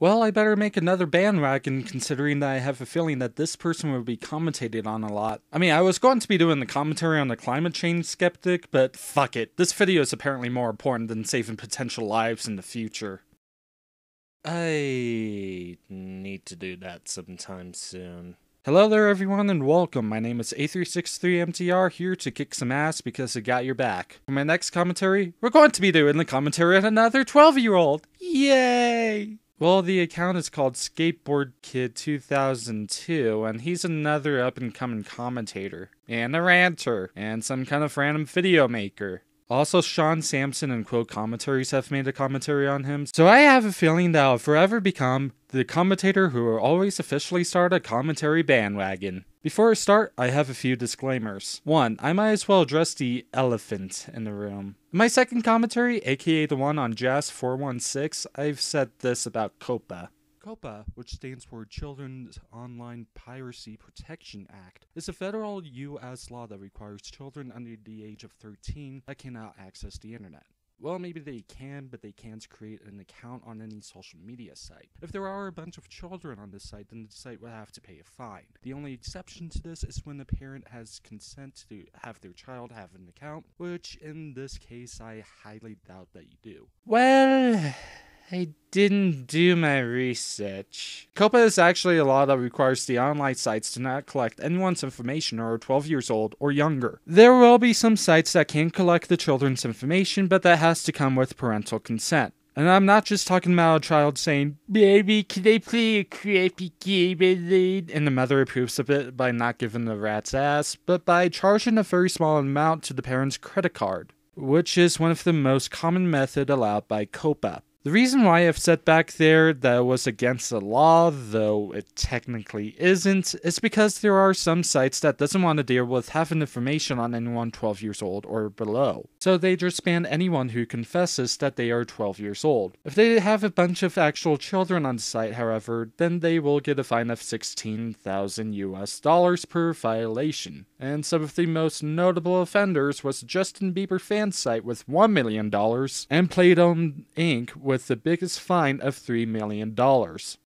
Well, I better make another bandwagon considering that I have a feeling that this person will be commentated on a lot. I mean, I was going to be doing the commentary on the climate change skeptic, but fuck it. This video is apparently more important than saving potential lives in the future. I need to do that sometime soon. Hello there, everyone, and welcome. My name is 8363MTR here to kick some ass because I got your back. For my next commentary, we're going to be doing the commentary on another 12 year old. Yay! Well, the account is called Skateboard Kid 2002, and he's another up and coming commentator, and a ranter, and some kind of random video maker. Also, Sean Sampson and Quote Commentaries have made a commentary on him, so I have a feeling that I'll forever become the commentator who always officially start a commentary bandwagon. Before I start, I have a few disclaimers. One, I might as well address the elephant in the room. My second commentary, aka the one on Jazz 416, I've said this about COPPA. COPPA, which stands for Children's Online Piracy Protection Act, is a federal U.S. law that requires children under the age of 13 that cannot access the internet. Well, maybe they can, but they can't create an account on any social media site. If there are a bunch of children on the site, then the site would have to pay a fine. The only exception to this is when the parent has consent to have their child have an account, which in this case I highly doubt that you do. Well, I didn't do my research. COPPA is actually a law that requires the online sites to not collect anyone's information who are 12 years old or younger. There will be some sites that can collect the children's information, but that has to come with parental consent. And I'm not just talking about a child saying, Baby, can I play a crappy game And the mother approves of it by not giving the rat's ass, but by charging a very small amount to the parent's credit card, which is one of the most common method allowed by COPPA. The reason why I've said back there that was against the law, though it technically isn't, is because there are some sites that doesn't want to deal with having information on anyone 12 years old or below. So they just ban anyone who confesses that they are 12 years old. If they have a bunch of actual children on the site, however, then they will get a fine of 16,000 US dollars per violation. And some of the most notable offenders was Justin Bieber fan site with $1 million and Playdom Inc. with with the biggest fine of $3 million.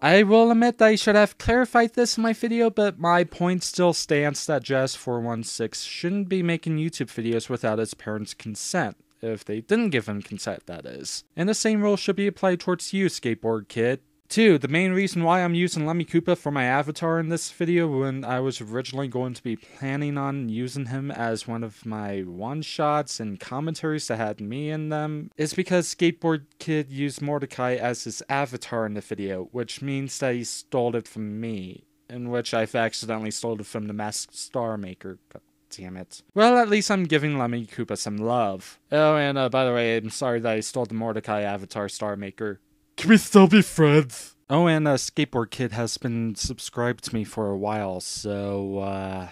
I will admit that I should have clarified this in my video, but my point still stands that Jazz416 shouldn't be making YouTube videos without his parents' consent. If they didn't give him consent, that is. And the same rule should be applied towards you, skateboard kid. Two, the main reason why I'm using Lemmy Koopa for my avatar in this video when I was originally going to be planning on using him as one of my one-shots and commentaries that had me in them is because Skateboard Kid used Mordecai as his avatar in the video, which means that he stole it from me, in which I've accidentally stole it from the Masked Star Maker. God damn it. Well, at least I'm giving Lemmy Koopa some love. Oh, and uh, by the way, I'm sorry that I stole the Mordecai avatar Star Maker. Can we still be friends? Oh, and uh, Skateboard Kid has been subscribed to me for a while, so, uh.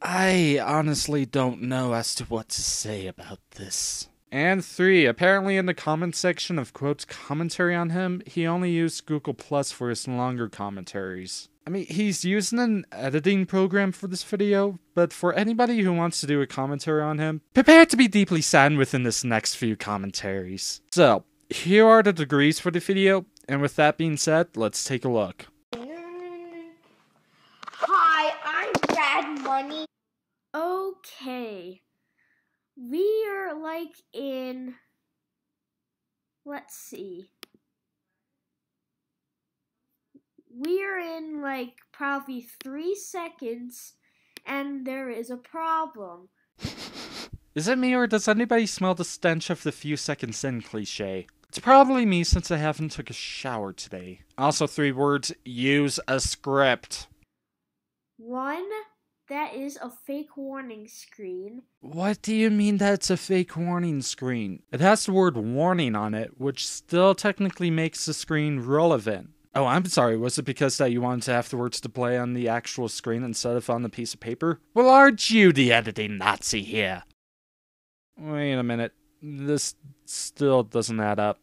I honestly don't know as to what to say about this. And three, apparently in the comment section of Quote's commentary on him, he only used Google Plus for his longer commentaries. I mean, he's using an editing program for this video, but for anybody who wants to do a commentary on him, prepare to be deeply saddened within this next few commentaries. So, here are the degrees for the video, and with that being said, let's take a look. Hi, I'm Brad Money. Okay. We are like in. Let's see. We're in like probably three seconds, and there is a problem. Is it me or does anybody smell the stench of the few seconds in cliche? It's probably me since I haven't took a shower today. Also three words, use a script. One, that is a fake warning screen. What do you mean that's a fake warning screen? It has the word warning on it, which still technically makes the screen relevant. Oh, I'm sorry, was it because that you wanted to have the words to play on the actual screen instead of on the piece of paper? Well, aren't you the editing Nazi here? Wait a minute. This still doesn't add up.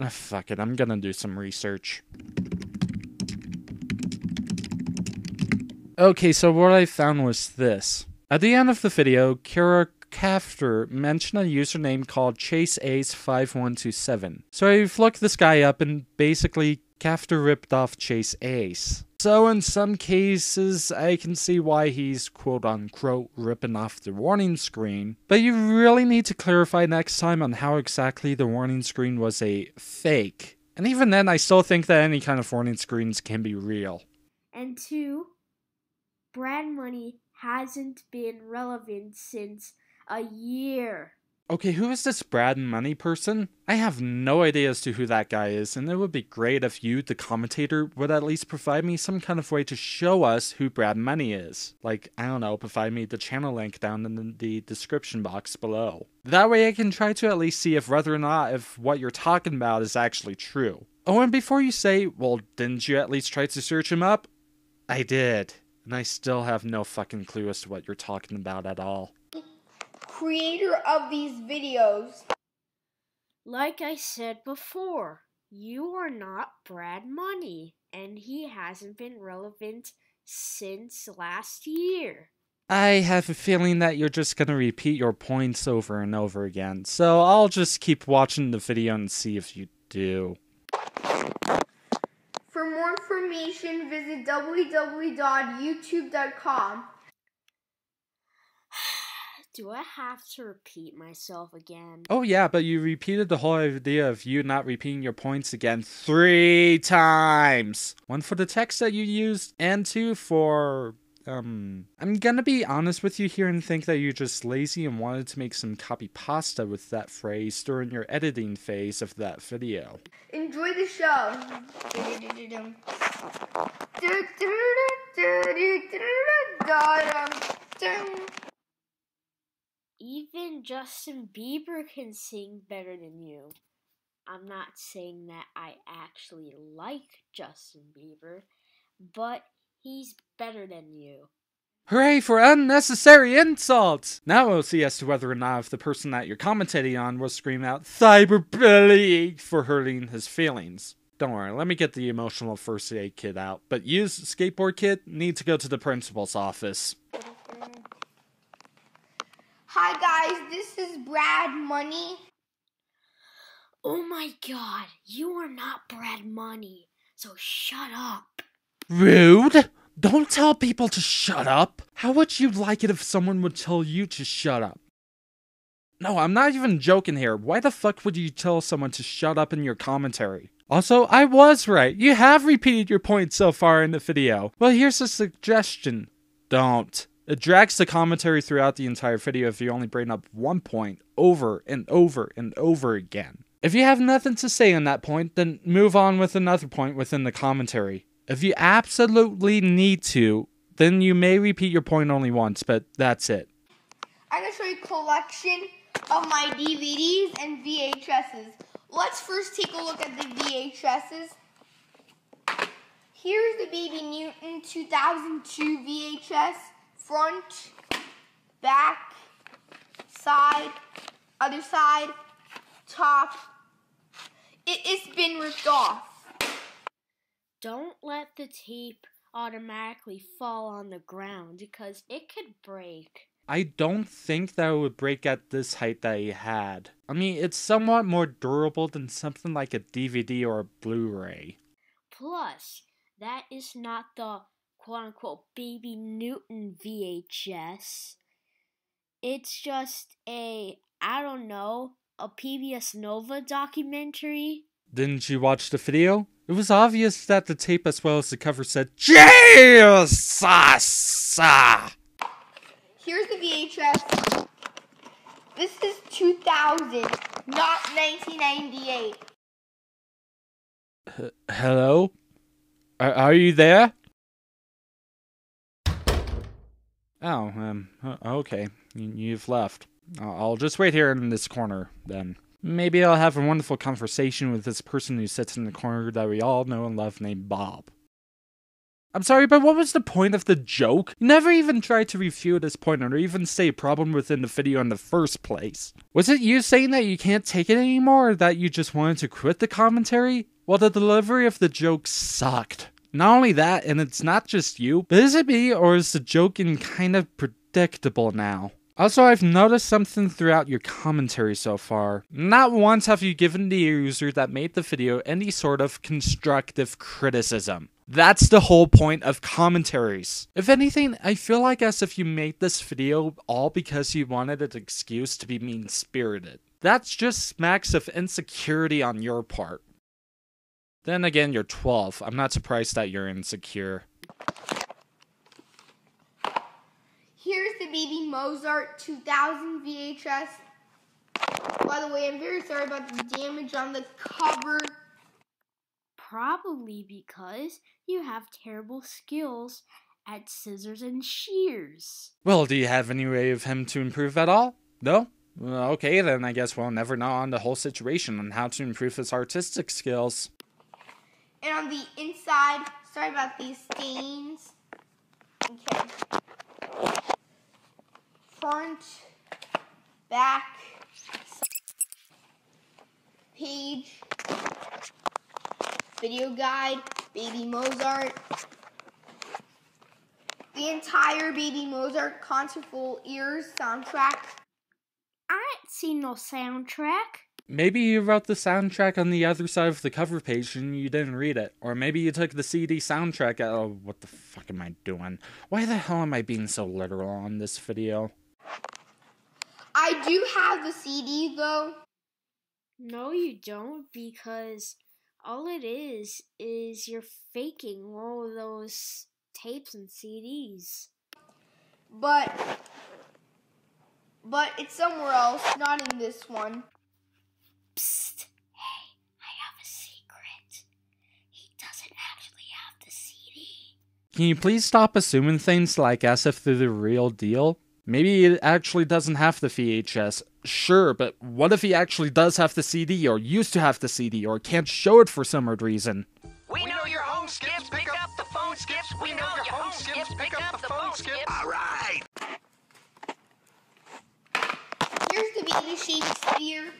Ah, fuck it, I'm gonna do some research. Okay, so what I found was this. At the end of the video, Kira Kafter mentioned a username called ChaseAce5127. So I've looked this guy up and basically Kafter ripped off Chase Ace. So in some cases, I can see why he's quote unquote ripping off the warning screen, but you really need to clarify next time on how exactly the warning screen was a fake. And even then, I still think that any kind of warning screens can be real. And two, Brad Money hasn't been relevant since a year. Okay, who is this Brad Money person? I have no idea as to who that guy is, and it would be great if you, the commentator, would at least provide me some kind of way to show us who Brad Money is. Like, I don't know, provide me the channel link down in the description box below. That way I can try to at least see if whether or not if what you're talking about is actually true. Oh, and before you say, well, didn't you at least try to search him up? I did, and I still have no fucking clue as to what you're talking about at all creator of these videos. Like I said before, you are not Brad Money, and he hasn't been relevant since last year. I have a feeling that you're just going to repeat your points over and over again, so I'll just keep watching the video and see if you do. For more information, visit www.youtube.com do I have to repeat myself again? Oh, yeah, but you repeated the whole idea of you not repeating your points again three times. One for the text that you used, and two for. Um, I'm gonna be honest with you here and think that you're just lazy and wanted to make some copy pasta with that phrase during your editing phase of that video. Enjoy the show. Even Justin Bieber can sing better than you. I'm not saying that I actually like Justin Bieber, but he's better than you. Hooray for unnecessary insults! Now we'll see as to whether or not if the person that you're commentating on will scream out cyberbullying for hurting his feelings. Don't worry, let me get the emotional first aid kit out. But use skateboard kit, need to go to the principal's office. Hi guys, this is Brad Money. Oh my god, you are not Brad Money, so shut up. Rude! Don't tell people to shut up. How would you like it if someone would tell you to shut up? No, I'm not even joking here. Why the fuck would you tell someone to shut up in your commentary? Also, I was right. You have repeated your point so far in the video. Well, here's a suggestion. Don't. It drags the commentary throughout the entire video if you only bring up one point over and over and over again. If you have nothing to say on that point, then move on with another point within the commentary. If you absolutely need to, then you may repeat your point only once, but that's it. I'm to show you a collection of my DVDs and VHSs. Let's first take a look at the VHSs. Here's the Baby Newton 2002 VHS front, back, side, other side, top. It, it's been ripped off. Don't let the tape automatically fall on the ground because it could break. I don't think that it would break at this height that he had. I mean, it's somewhat more durable than something like a DVD or a Blu ray. Plus, that is not the quote unquote Baby Newton VHS. It's just a, I don't know, a PBS Nova documentary. Didn't you watch the video? It was obvious that the tape as well as the cover said Jesus! Here's the VHS. This is 2000, not 1998. H- hello? Are, are you there? Oh, um, okay. You've left. I'll just wait here in this corner, then. Maybe I'll have a wonderful conversation with this person who sits in the corner that we all know and love named Bob. I'm sorry, but what was the point of the joke? You never even tried to refute this point or even say a problem within the video in the first place. Was it you saying that you can't take it anymore or that you just wanted to quit the commentary? Well, the delivery of the joke sucked. Not only that, and it's not just you, but is it me or is the joking kind of predictable now? Also, I've noticed something throughout your commentary so far. Not once have you given the user that made the video any sort of constructive criticism. That's the whole point of commentaries. If anything, I feel like as if you made this video all because you wanted an excuse to be mean spirited. That's just smacks of insecurity on your part. Then again, you're 12. I'm not surprised that you're insecure. Here's the Baby Mozart 2000 VHS. By the way, I'm very sorry about the damage on the cover. Probably because you have terrible skills at scissors and shears. Well, do you have any way of him to improve at all? No? Okay, then I guess we'll never know on the whole situation on how to improve his artistic skills. And on the inside, sorry about these stains. Okay. Front, back, page, video guide, Baby Mozart. The entire Baby Mozart Concert Full Ears soundtrack. I ain't seen no soundtrack. Maybe you wrote the soundtrack on the other side of the cover page and you didn't read it. Or maybe you took the CD soundtrack out. Oh, what the fuck am I doing? Why the hell am I being so literal on this video? I do have the CD though. No, you don't, because all it is is you're faking all of those tapes and CDs. But but it's somewhere else, not in this one. Psst! Hey, I have a secret. He doesn't actually have the CD. Can you please stop assuming things like as if they're the real deal? Maybe it actually doesn't have the VHS. Sure, but what if he actually does have the CD, or used to have the CD, or can't show it for some odd reason? We know your home skips, pick up the phone skips. We know your home skips, pick up the phone skips. All right. Here's the Baby Shakespeare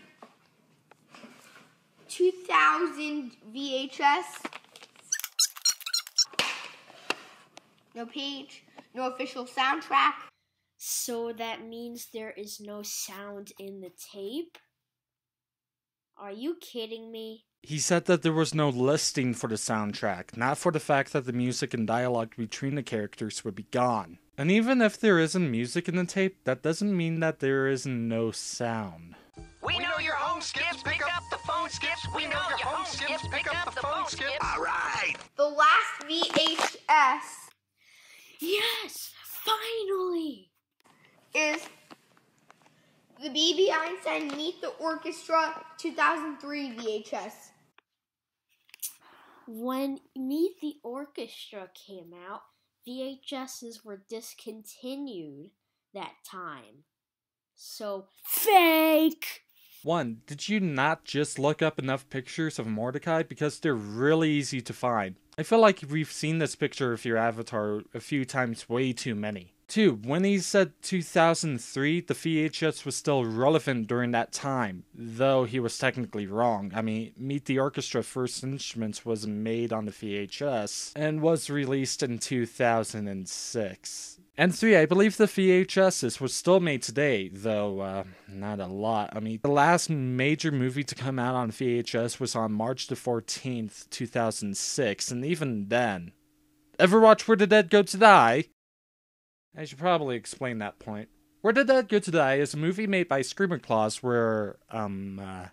2000 VHS. No page, no official soundtrack. So that means there is no sound in the tape? Are you kidding me? He said that there was no listing for the soundtrack, not for the fact that the music and dialogue between the characters would be gone. And even if there isn't music in the tape, that doesn't mean that there is no sound. Phone. We know your home skips, pick up the phone skip. All right. The last VHS Yes! Finally! is the Baby Einstein Meet the Orchestra 2003 VHS. When Meet the Orchestra came out, VHSs were discontinued that time. So, fake! One, did you not just look up enough pictures of Mordecai? Because they're really easy to find. I feel like we've seen this picture of your avatar a few times, way too many. Two, when he said 2003, the VHS was still relevant during that time, though he was technically wrong. I mean, Meet the Orchestra First Instruments was made on the VHS and was released in 2006. And three, I believe the VHSs were still made today, though uh, not a lot. I mean, the last major movie to come out on VHS was on March the 14th, 2006, and even then. Ever watch Where the Dead Go to Die? I should probably explain that point. Where the Dead Go to Die is a movie made by ScreamerClauz where, um, uh,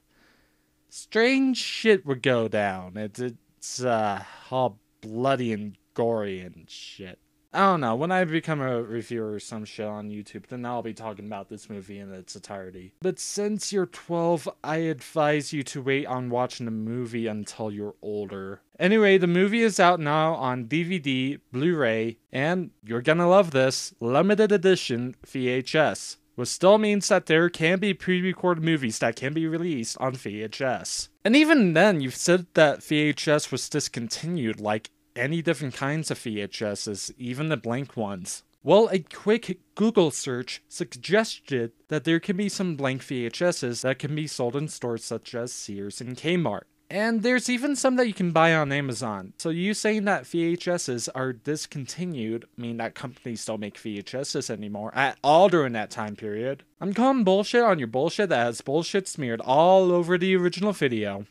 strange shit would go down. It, it's, uh, all bloody and gory and shit. I don't know. When I become a reviewer or some shit on YouTube, then I'll be talking about this movie in its entirety. But since you're 12, I advise you to wait on watching the movie until you're older. Anyway, the movie is out now on DVD, Blu ray, and you're gonna love this limited edition VHS. Which still means that there can be pre recorded movies that can be released on VHS. And even then, you've said that VHS was discontinued like any different kinds of VHSs, even the blank ones. Well, a quick Google search suggested that there can be some blank VHSs that can be sold in stores such as Sears and Kmart. And there's even some that you can buy on Amazon. So you saying that VHSs are discontinued mean that companies don't make VHSs anymore at all during that time period. I'm calling bullshit on your bullshit that has bullshit smeared all over the original video.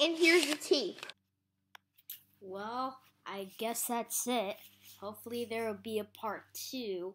And here's the tea. Well, I guess that's it. Hopefully, there will be a part two.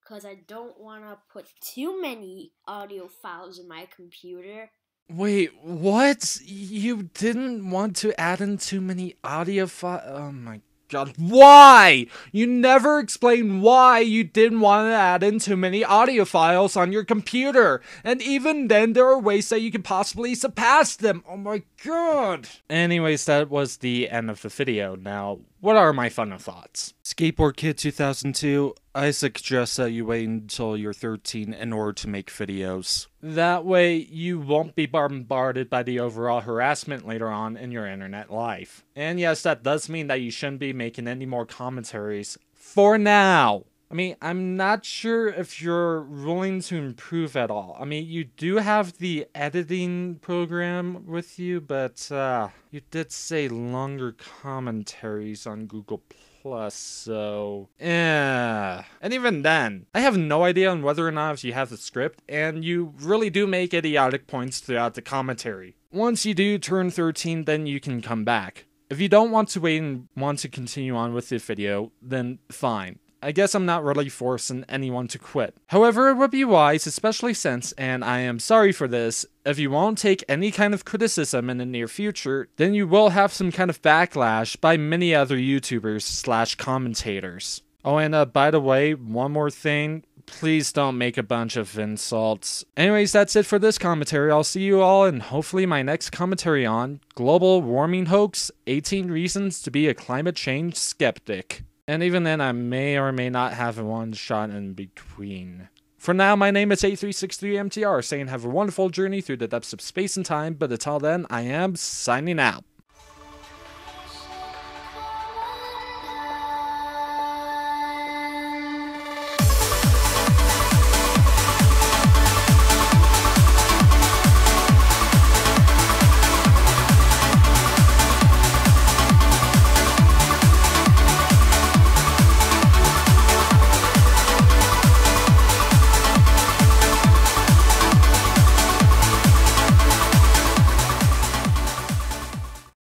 Because I don't want to put too many audio files in my computer. Wait, what? You didn't want to add in too many audio files? Oh my god. Why? You never explained why you didn't want to add in too many audio files on your computer. And even then, there are ways that you could possibly surpass them. Oh my god. Anyways, that was the end of the video. Now, what are my final thoughts? Skateboard Kid 2002, I suggest that you wait until you're 13 in order to make videos. That way, you won't be bombarded by the overall harassment later on in your internet life. And yes, that does mean that you shouldn't be making any more commentaries for now. I mean, I'm not sure if you're willing to improve at all. I mean, you do have the editing program with you, but uh, you did say longer commentaries on Google Plus, so yeah. And even then, I have no idea on whether or not if you have the script, and you really do make idiotic points throughout the commentary. Once you do turn 13, then you can come back. If you don't want to wait and want to continue on with the video, then fine. I guess I'm not really forcing anyone to quit. However, it would be wise, especially since, and I am sorry for this, if you won't take any kind of criticism in the near future, then you will have some kind of backlash by many other YouTubers slash commentators. Oh, and uh, by the way, one more thing. Please don't make a bunch of insults. Anyways, that's it for this commentary. I'll see you all in hopefully my next commentary on Global Warming Hoax 18 Reasons to Be a Climate Change Skeptic. And even then, I may or may not have one shot in between. For now, my name is 8363MTR, saying have a wonderful journey through the depths of space and time, but until then, I am signing out.